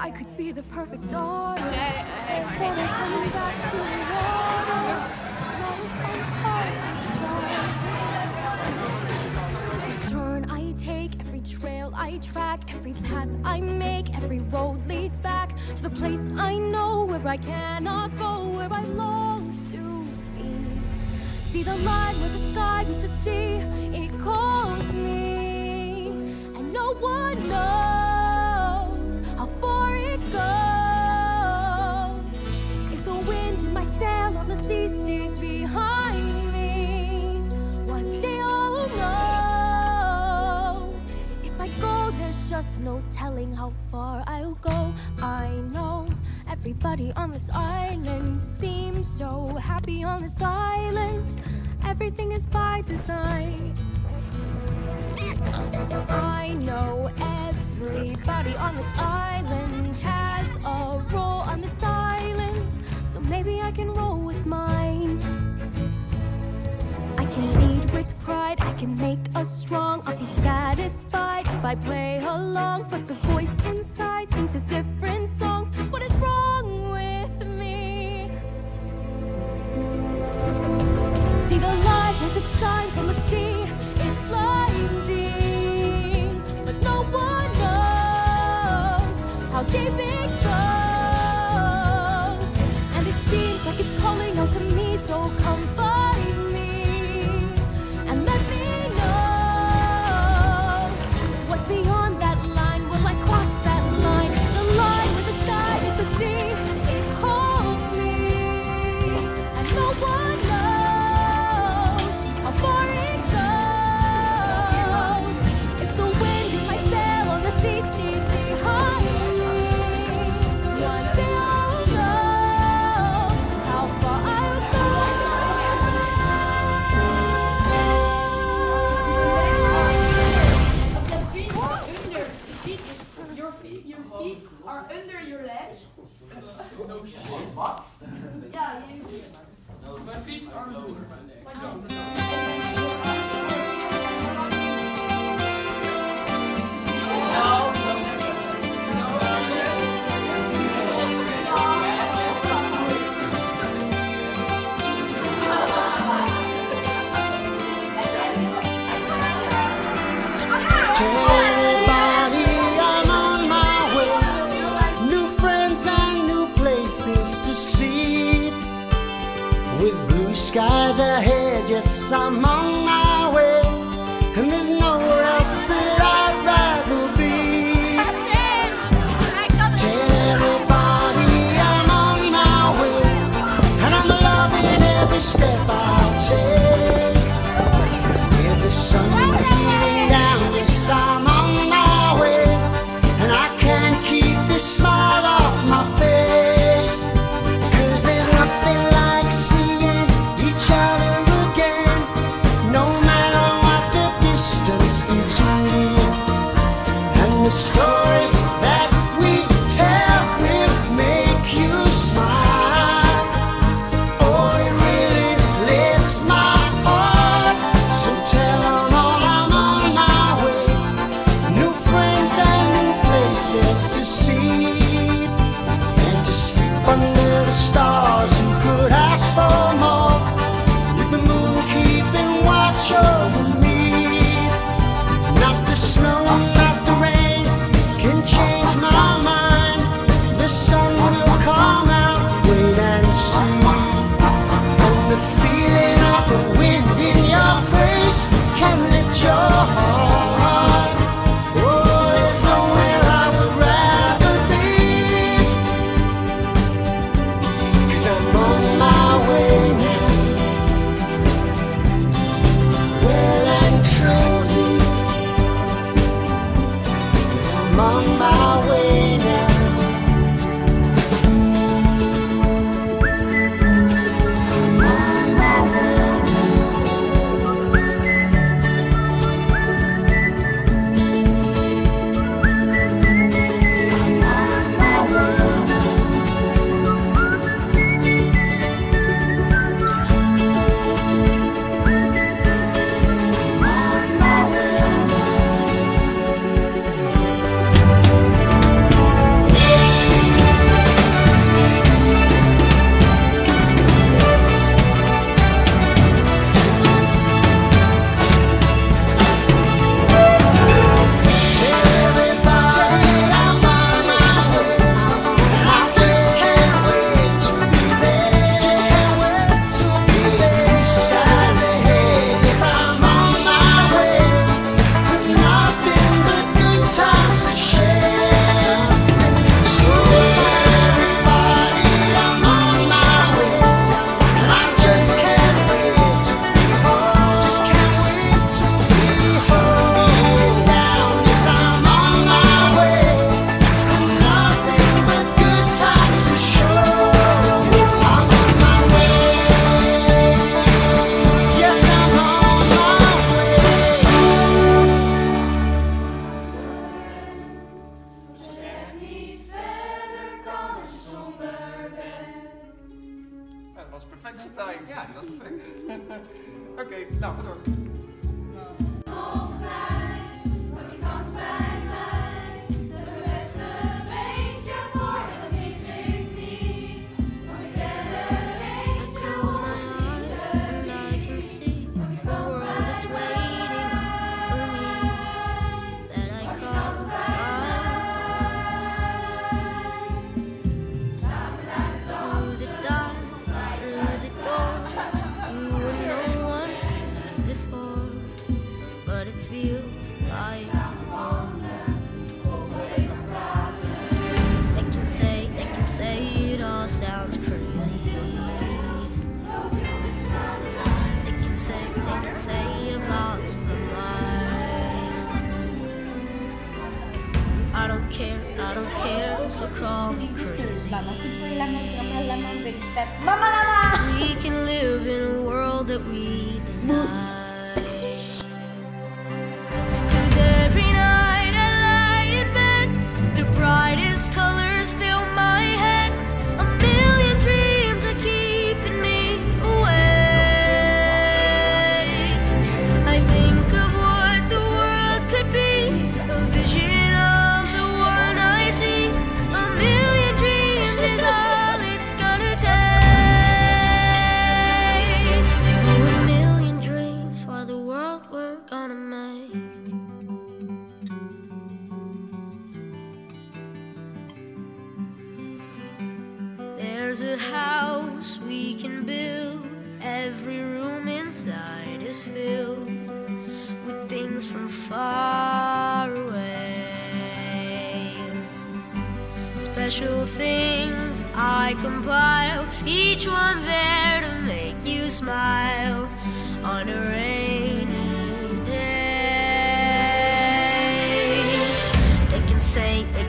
I could be the perfect daughter. Every turn I take, every trail I track, every path I make, every road leads back to the place I know where I cannot go, where I long to be. See the line where the sky meets the sea, it calls telling how far I'll go. I know everybody on this island seems so happy on this island. Everything is by design. I know everybody on this island has a role on this island, so maybe I can roll with mine can lead with pride, I can make us strong. I'll be satisfied if I play along. But the voice inside sings a different song. What is wrong with me? See the light as it shines on the it feels like home. They can say, they can say it all sounds crazy. They can say, they can say you lost the mind. I don't care, I don't care, so call me crazy. We can live in a world that we desire.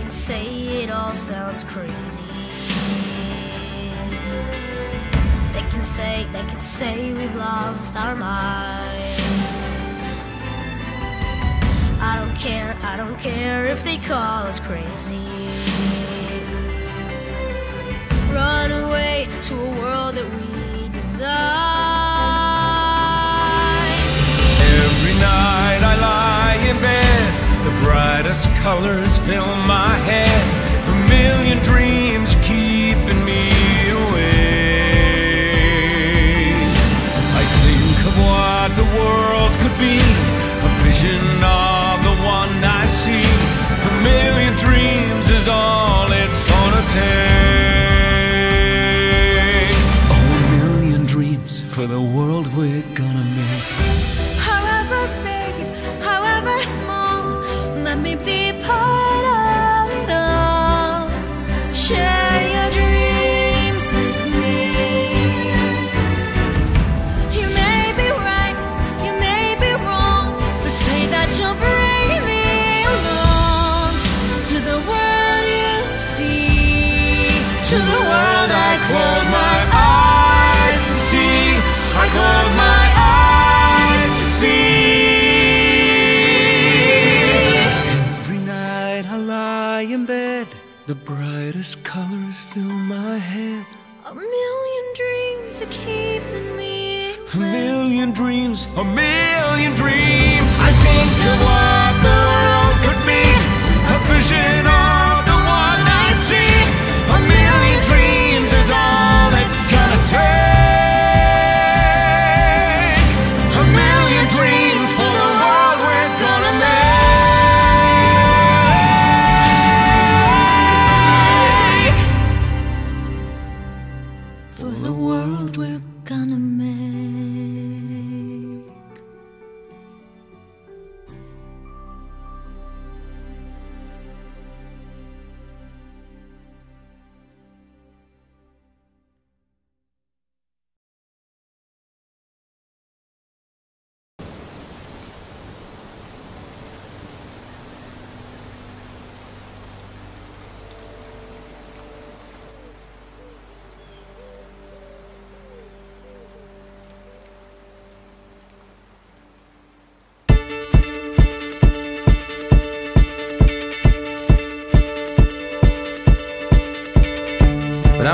Can say it all sounds crazy. They can say, they can say we've lost our minds. I don't care, I don't care if they call us crazy. Run away to a world that we design. Every night the brightest colors fill my head. A million dreams keeping me awake. I think of what the world could be, a vision of the one I see. A million dreams is all it's gonna take. A million dreams for the world we're million dreams, a million dreams. I think of what the world could be, a vision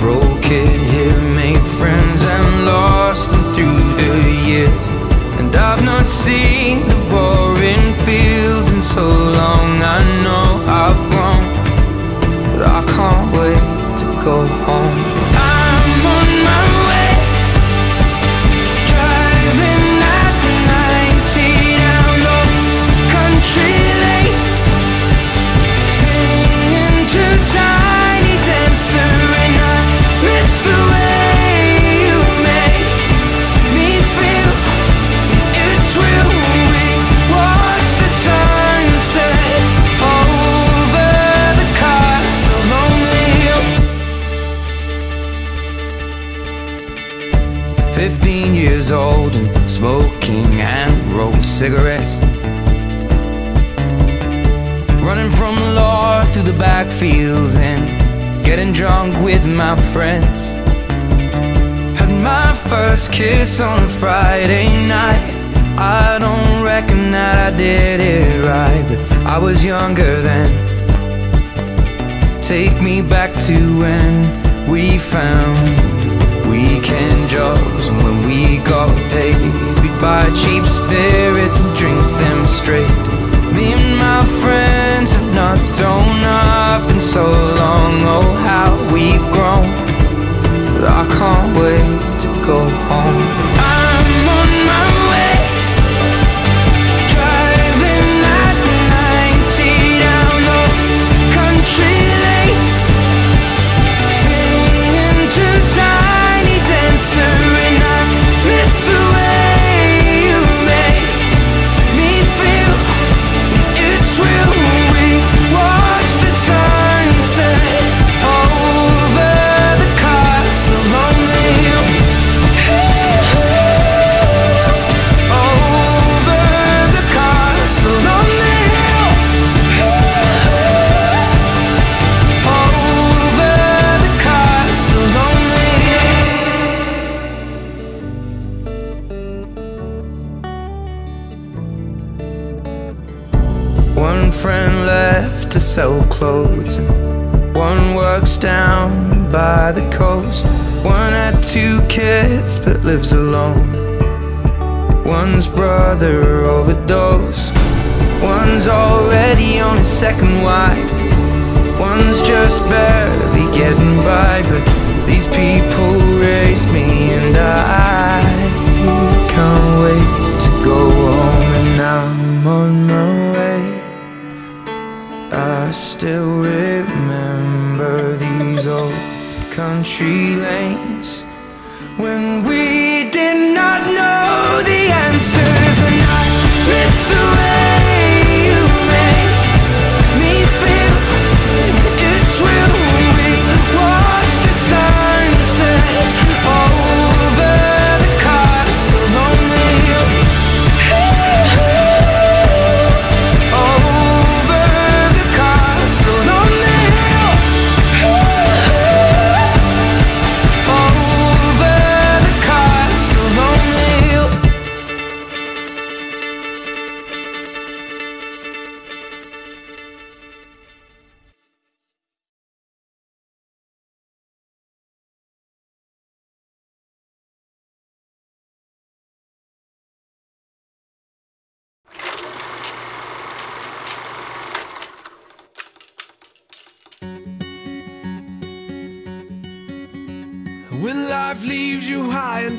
broke it here, made friends and lost them through the years. And I've not seen the boring fields in so long. I know I've grown, but I can't wait to go home. Kiss on a Friday night. I don't reckon that I did it right, but I was younger then. Take me back to when we found weekend jobs. And when we got paid, we'd buy cheap spirits and drink them straight. Me and my friends have not thrown up in so long. Oh, how we've grown. I can't wait to go home. Lives alone. One's brother overdosed. One's already on his second wife. One's just barely getting by. But these people raised me, and I can't wait to go home. And I'm on my way. I still remember these old country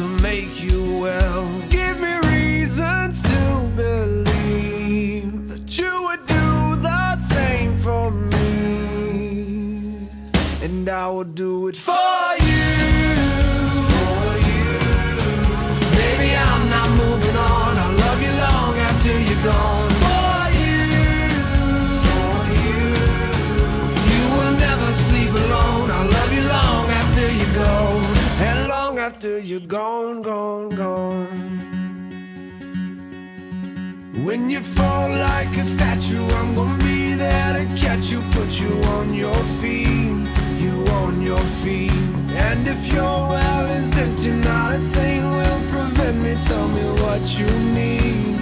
to make you well. Give me reasons to believe that you would do the same for me, and I will do it for you. For you. Baby, I'm not moving on. I'll love you long after you're gone. You're gone, gone, gone. When you fall like a statue, I'm gonna be there to catch you, put you on your feet, you on your feet. And if your well is empty, not a thing will prevent me. Tell me what you need,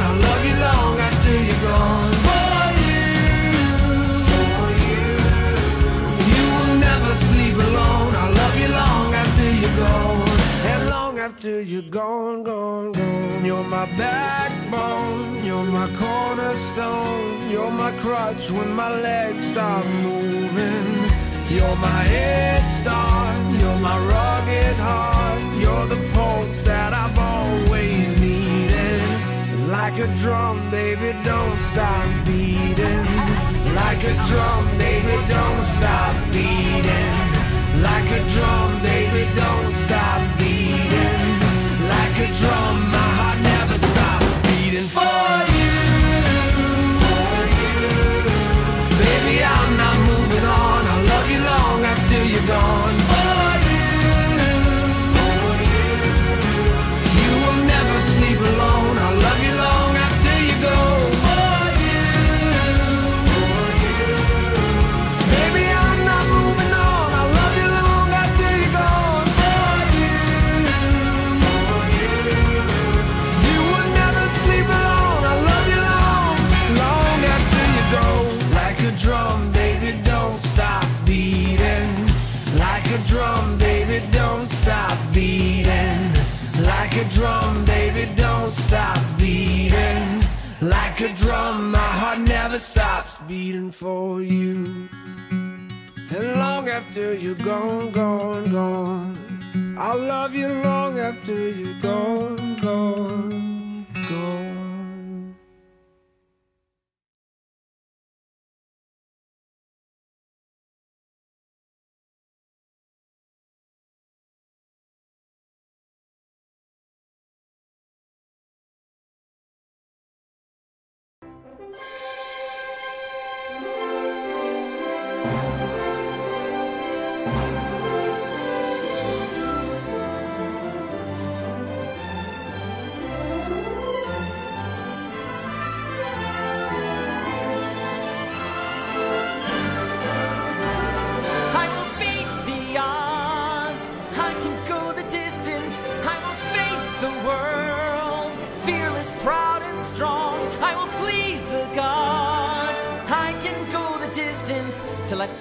I'll love you long after you're gone. For you, for you. You will never sleep alone. I love you long after you're gone. Gone, gone. You're my backbone. You're my cornerstone. You're my crutch when my legs stop moving. You're my head my rugged heart. You're the pulse that I've always needed. Like a drum, baby, don't stop beating. Like a drum, baby, don't stop beating. Like a drum, baby, don't stop beating. Like a drum, my heart. a drum, my heart never stops beating for you. And long after you're gone, gone, gone, I'll love you long after you're gone, gone, gone.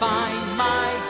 find my